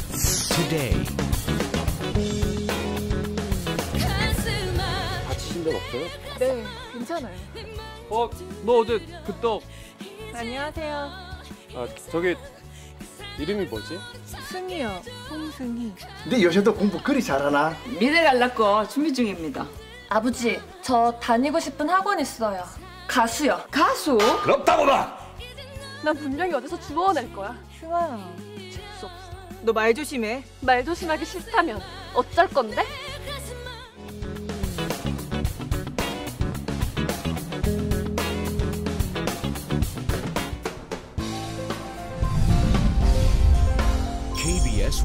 today. 다치신 데는 없어요? 네, 괜찮아요. 어, 너 어제 그 떡, 안녕하세요. 아, 저기, 이름이 뭐지? 승희요, 홍승희. 네 요새도 공부 그리 잘하나? 미대 갈라고 준비 중입니다. 아버지, 저 다니고 싶은 학원 있어요. 가수요. 가수? 난 분명히 어디서 주워낼 거야. 승아야, 재수 없어. 너 말 조심해. 말 조심하기 싫다면 어쩔 건데? KBS